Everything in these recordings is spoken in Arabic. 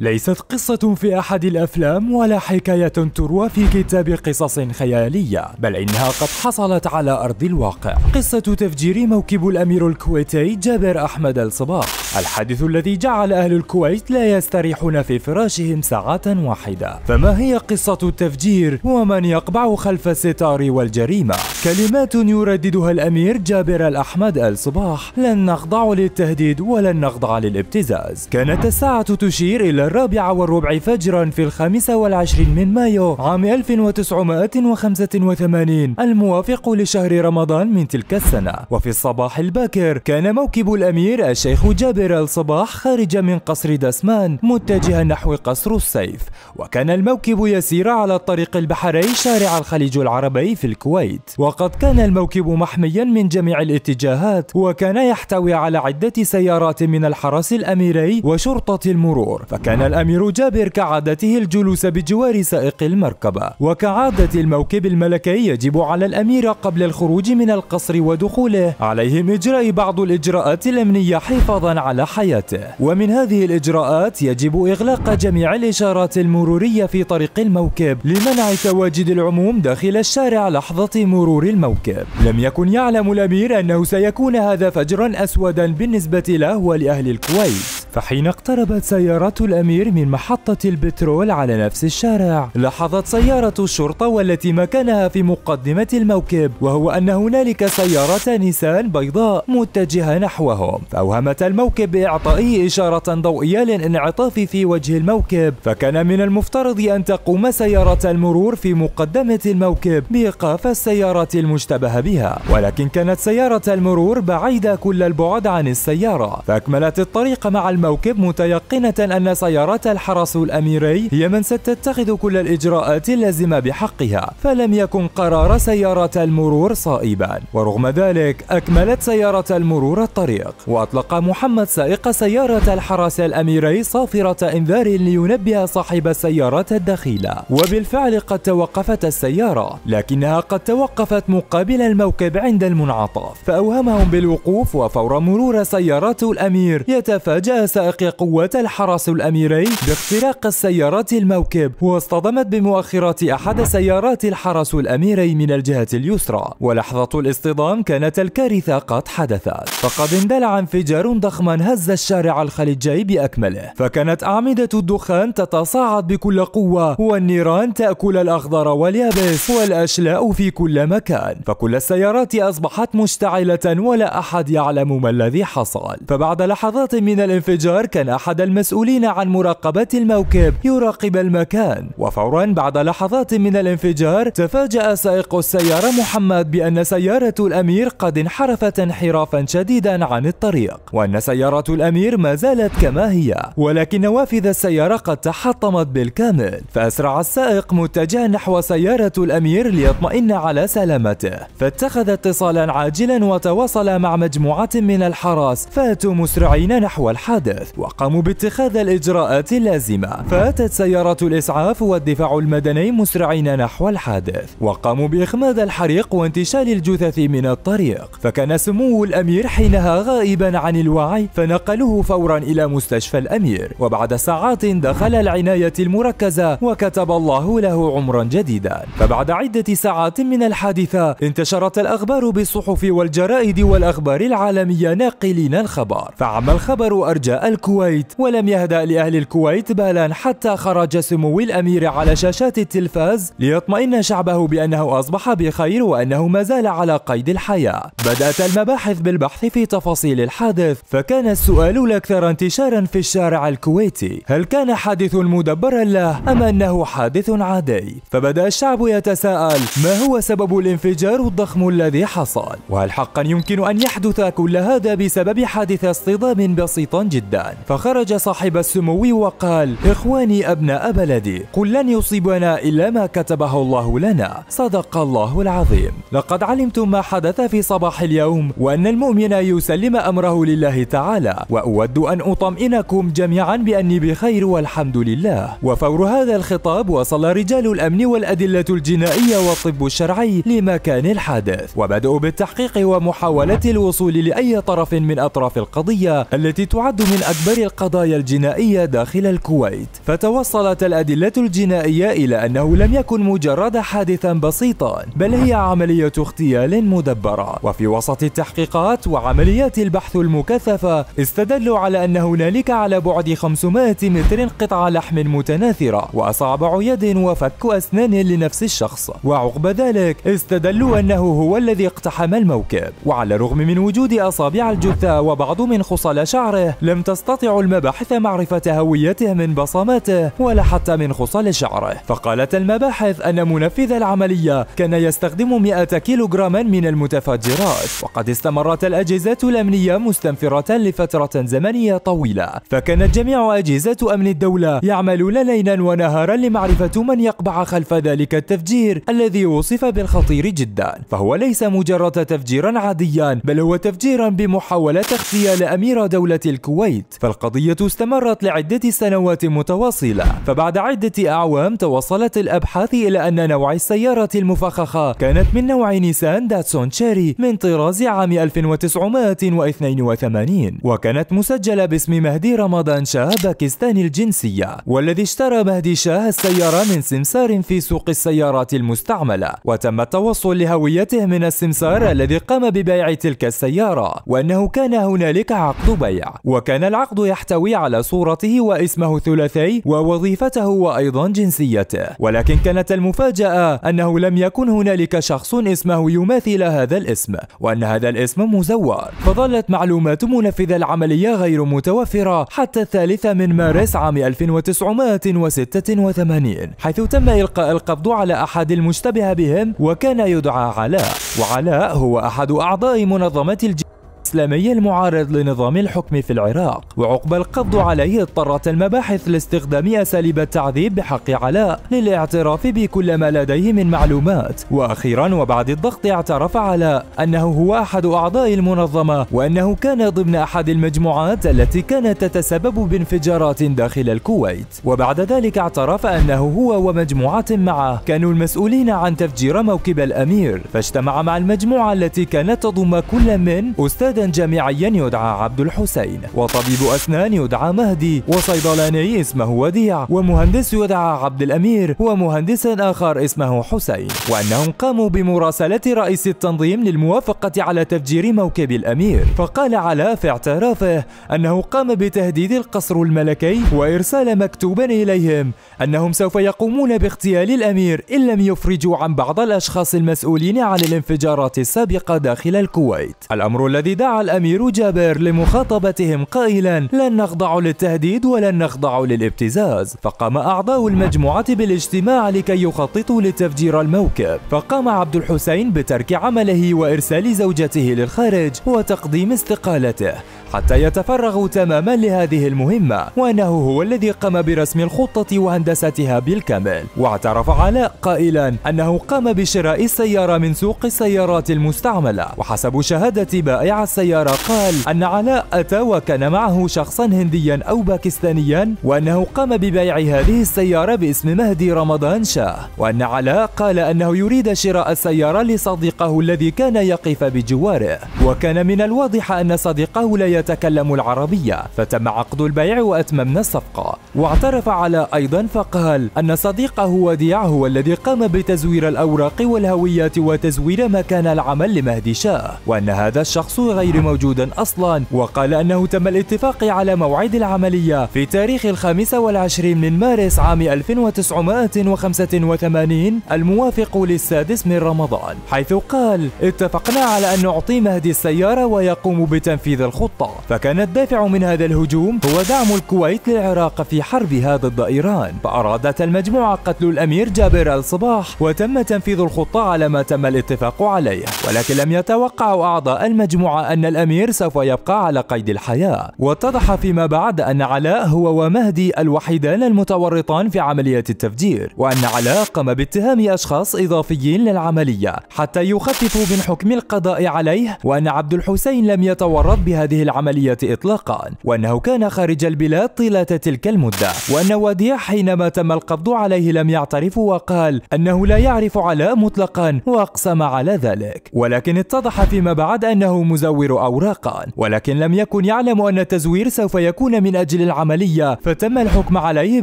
ليست قصة في أحد الأفلام ولا حكاية تروى في كتاب قصص خيالية بل إنها قد حصلت على أرض الواقع. قصة تفجير موكب الأمير الكويتي جابر أحمد الصباح الحادث الذي جعل أهل الكويت لا يستريحون في فراشهم ساعة واحدة. فما هي قصة التفجير ومن يقبع خلف الستار والجريمة؟ كلمات يرددها الأمير جابر الأحمد الصباح لن نخضع للتهديد ولن نخضع للابتزاز. كانت الساعة تشير إلى الرابعة والربع فجرا في الخامس والعشرين من مايو عام 1985 الموافق لشهر رمضان من تلك السنة. وفي الصباح الباكر كان موكب الأمير الشيخ جابر الصباح خارجا من قصر دسمان متجها نحو قصر السيف. وكان الموكب يسير على الطريق البحري شارع الخليج العربي في الكويت. وقد كان الموكب محميا من جميع الاتجاهات وكان يحتوي على عدة سيارات من الحرس الأميري وشرطة المرور. فكان كان الأمير جابر كعادته الجلوس بجوار سائق المركبة وكعادة الموكب الملكي يجب على الأمير قبل الخروج من القصر ودخوله عليهم إجراء بعض الإجراءات الأمنية حفاظا على حياته. ومن هذه الإجراءات يجب إغلاق جميع الإشارات المرورية في طريق الموكب لمنع تواجد العموم داخل الشارع لحظة مرور الموكب. لم يكن يعلم الأمير أنه سيكون هذا فجرا أسودا بالنسبة له ولأهل الكويت. فحين اقتربت سيارة الأمير من محطة البترول على نفس الشارع لاحظت سيارة الشرطة والتي مكانها في مقدمة الموكب وهو أن هنالك سيارة نيسان بيضاء متجهة نحوهم. فأوهمت الموكب بإعطائه إشارة ضوئية للانعطاف في وجه الموكب فكان من المفترض أن تقوم سيارة المرور في مقدمة الموكب بإيقاف السيارة المشتبه بها. ولكن كانت سيارة المرور بعيدة كل البعد عن السيارة فأكملت الطريق مع الموكب. متيقنة أن سيارات الحرس الأميري هي من ستتخذ كل الإجراءات اللازمة بحقها فلم يكن قرار سيارة المرور صائبا. ورغم ذلك أكملت سيارة المرور الطريق. وأطلق محمد سائق سيارة الحرس الأميري صافرة إنذار لينبه صاحب السيارة الدخيلة وبالفعل قد توقفت السيارة لكنها قد توقفت مقابل الموكب عند المنعطف. فأوهمهم بالوقوف وفور مرور سيارات الأمير يتفاجأ سائق قوة الحرس الأميري باختراق السيارة الموكب واصطدمت بمؤخرات أحد سيارات الحرس الأميري من الجهة اليسرى. ولحظة الاصطدام كانت الكارثة قد حدثت. فقد اندلع انفجار ضخما هز الشارع الخليجي بأكمله. فكانت أعمدة الدخان تتصاعد بكل قوة والنيران تأكل الأخضر واليابس والأشلاء في كل مكان. فكل السيارات أصبحت مشتعلة ولا أحد يعلم ما الذي حصل. فبعد لحظات من الانفجار الانفجار كان أحد المسؤولين عن مراقبة الموكب يراقب المكان. وفورا بعد لحظات من الانفجار تفاجأ سائق السيارة محمد بأن سيارة الأمير قد انحرفت انحرافا شديدا عن الطريق. وأن سيارة الأمير ما زالت كما هي. ولكن نوافذ السيارة قد تحطمت بالكامل. فأسرع السائق متجها نحو سيارة الأمير ليطمئن على سلامته. فاتخذ اتصالا عاجلا وتواصل مع مجموعة من الحراس. فاتوا مسرعين نحو الحادث. الحدث وقاموا باتخاذ الإجراءات اللازمة. فأتت سيارة الإسعاف والدفاع المدني مسرعين نحو الحادث وقاموا بإخماد الحريق وانتشال الجثث من الطريق. فكان سمو الأمير حينها غائبا عن الوعي فنقلوه فورا إلى مستشفى الأمير. وبعد ساعات دخل العناية المركزة وكتب الله له عمرا جديدا. فبعد عدة ساعات من الحادثة انتشرت الأخبار بالصحف والجرائد والأخبار العالمية ناقلين الخبر. فعم الخبر أرجى الكويت ولم يهدأ لأهل الكويت بالا حتى خرج سمو الأمير على شاشات التلفاز ليطمئن شعبه بأنه أصبح بخير وأنه ما زال على قيد الحياة. بدأت المباحث بالبحث في تفاصيل الحادث فكان السؤال الأكثر انتشارا في الشارع الكويتي. هل كان حادث مدبرا له أم أنه حادث عادي؟ فبدأ الشعب يتساءل ما هو سبب الانفجار الضخم الذي حصل؟ وهل حقا يمكن أن يحدث كل هذا بسبب حادث اصطدام بسيط جدا؟ جدا. فخرج صاحب السمو وقال إخواني أبناء بلدي قل لن يصيبنا إلا ما كتبه الله لنا. صدق الله العظيم. لقد علمتم ما حدث في صباح اليوم وأن المؤمن يسلم أمره لله تعالى وأود أن أطمئنكم جميعا بأني بخير والحمد لله. وفور هذا الخطاب وصل رجال الأمن والأدلة الجنائية والطب الشرعي لمكان الحادث. وبدأوا بالتحقيق ومحاولة الوصول لأي طرف من أطراف القضية التي تعد من من أكبر القضايا الجنائية داخل الكويت. فتوصلت الأدلة الجنائية إلى أنه لم يكن مجرد حادثا بسيطا بل هي عملية اغتيال مدبرة. وفي وسط التحقيقات وعمليات البحث المكثفة استدلوا على أن هنالك على بعد 500 متر قطع لحم متناثرة وأصابع يد وفك أسنان لنفس الشخص. وعقب ذلك استدلوا أنه هو الذي اقتحم الموكب. وعلى الرغم من وجود أصابع الجثة وبعض من خصل شعره لم تستطع المباحث معرفة هويته من بصماته ولا حتى من خصل شعره. فقالت المباحث أن منفذ العملية كان يستخدم 100 كيلوغراما من المتفجرات. وقد استمرت الأجهزة الأمنية مستنفرة لفترة زمنية طويلة. فكانت جميع أجهزة أمن الدولة يعملون ليلا ونهارا لمعرفة من يقبع خلف ذلك التفجير الذي وصف بالخطير جدا. فهو ليس مجرد تفجيرا عاديا بل هو تفجيرا بمحاولة اغتيال أمير دولة الكويت. فالقضية استمرت لعدة سنوات متواصلة. فبعد عدة أعوام توصلت الأبحاث إلى أن نوع السيارة المفخخة كانت من نوع نيسان داتسون تشيري من طراز عام 1982 وكانت مسجلة باسم مهدي رمضان شاه باكستاني الجنسية والذي اشترى مهدي شاه السيارة من سمسار في سوق السيارات المستعملة. وتم التوصل لهويته من السمسار الذي قام ببيع تلك السيارة وأنه كان هنالك عقد بيع. وكان العقد يحتوي على صورته واسمه الثلاثي ووظيفته وأيضا جنسيته. ولكن كانت المفاجأة أنه لم يكن هنالك شخص اسمه يماثل هذا الاسم وأن هذا الاسم مزور فظلت معلومات منفذ العملية غير متوفرة حتى الثالث من مارس عام 1986 حيث تم إلقاء القبض على أحد المشتبه بهم وكان يدعى علاء. وعلاء هو أحد أعضاء منظمة الج... الإسلامي المعارض لنظام الحكم في العراق وعقب القبض عليه اضطرت المباحث لاستخدام أساليب التعذيب بحق علاء للاعتراف بكل ما لديه من معلومات. وأخيرا وبعد الضغط اعترف علاء أنه هو أحد أعضاء المنظمة وأنه كان ضمن أحد المجموعات التي كانت تتسبب بانفجارات داخل الكويت. وبعد ذلك اعترف أنه هو ومجموعة معه كانوا المسؤولين عن تفجير موكب الأمير. فاجتمع مع المجموعة التي كانت تضم كل من أستاذ جامعيا يدعى عبد الحسين وطبيب أسنان يدعى مهدي وصيدلاني اسمه وديع ومهندس يدعى عبد الأمير ومهندس آخر اسمه حسين. وأنهم قاموا بمراسلة رئيس التنظيم للموافقة على تفجير موكب الأمير. فقال علاء في اعترافه أنه قام بتهديد القصر الملكي وإرسال مكتوبا إليهم أنهم سوف يقومون باغتيال الأمير إن لم يفرجوا عن بعض الأشخاص المسؤولين عن الانفجارات السابقة داخل الكويت. الأمر الذي دعا دعا الأمير جابر لمخاطبتهم قائلا لن نخضع للتهديد ولن نخضع للابتزاز. فقام أعضاء المجموعة بالاجتماع لكي يخططوا لتفجير الموكب. فقام عبد الحسين بترك عمله وإرسال زوجته للخارج وتقديم استقالته. حتى يتفرغوا تماما لهذه المهمة وأنه هو الذي قام برسم الخطة وهندستها بالكامل. واعترف علاء قائلا أنه قام بشراء السيارة من سوق السيارات المستعملة. وحسب شهادة بائع السيارة قال أن علاء أتى وكان معه شخصا هنديا أو باكستانيا وأنه قام ببيع هذه السيارة باسم مهدي رمضان شاه. وأن علاء قال أنه يريد شراء السيارة لصديقه الذي كان يقف بجواره. وكان من الواضح أن صديقه لا يتكلم العربية فتم عقد البيع وأتممنا الصفقة. واعترف على أيضا فقال أن صديقه وديع هو الذي قام بتزوير الأوراق والهويات وتزوير مكان العمل لمهدي شاه وأن هذا الشخص غير موجود أصلا. وقال أنه تم الاتفاق على موعد العملية في تاريخ الخامس والعشرين من مارس عام 1985 الموافق للسادس من رمضان حيث قال اتفقنا على أن نعطي مهدي السيارة ويقوم بتنفيذ الخطة. فكان الدافع من هذا الهجوم هو دعم الكويت للعراق في حربها ضد إيران فأرادت المجموعة قتل الأمير جابر الصباح وتم تنفيذ الخطة على ما تم الاتفاق عليه. ولكن لم يتوقع أعضاء المجموعة أن الأمير سوف يبقى على قيد الحياة. واتضح فيما بعد أن علاء هو ومهدي الوحيدان المتورطان في عملية التفجير وأن علاء قام باتهام أشخاص إضافيين للعملية حتى يخففوا من حكم القضاء عليه وأن عبد الحسين لم يتورط بهذه العملية. العملية إطلاقا وأنه كان خارج البلاد طيلة تلك المدة. وأن وديع حينما تم القبض عليه لم يعترف وقال أنه لا يعرف علاء مطلقا وأقسم على ذلك. ولكن اتضح فيما بعد أنه مزور أوراقا. ولكن لم يكن يعلم أن التزوير سوف يكون من أجل العملية فتم الحكم عليه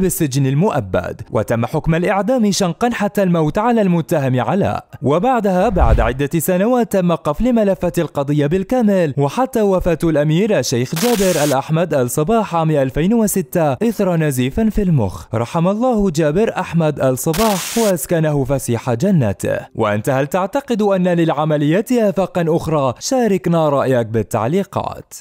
بالسجن المؤبد. وتم حكم الإعدام شنقا حتى الموت على المتهم علاء. وبعدها بعد عدة سنوات تم قفل ملفة القضية بالكامل وحتى وفاة الأمير الشيخ جابر الأحمد الصباح عام 2006 إثر نزيف في المخ. رحم الله جابر أحمد الصباح وأسكنه فسيح جنته. وأنت هل تعتقد أن للعملية آفاقا أخرى؟ شاركنا رأيك بالتعليقات.